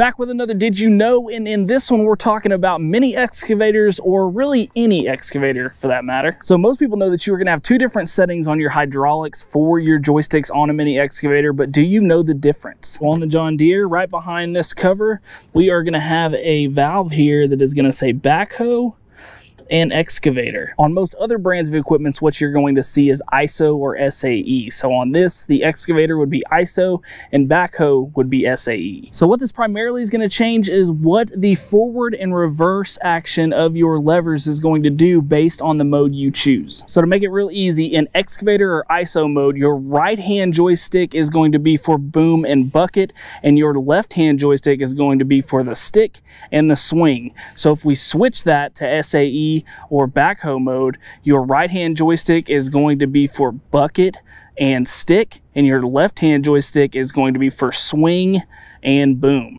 Back with another Did You Know? And in this one, we're talking about mini excavators or really any excavator for that matter. So most people know that you are gonna have two different settings on your hydraulics for your joysticks on a mini excavator, but do you know the difference? Well, on the John Deere, right behind this cover, we are gonna have a valve here that is gonna say backhoe and excavator. On most other brands of equipments, what you're going to see is ISO or SAE. So on this, the excavator would be ISO and backhoe would be SAE. So what this primarily is going to change is what the forward and reverse action of your levers is going to do based on the mode you choose. So to make it real easy, in excavator or ISO mode, your right hand joystick is going to be for boom and bucket, and your left hand joystick is going to be for the stick and the swing. So if we switch that to SAE, or backhoe mode, your right hand joystick is going to be for bucket and stick, and your left hand joystick is going to be for swing and boom.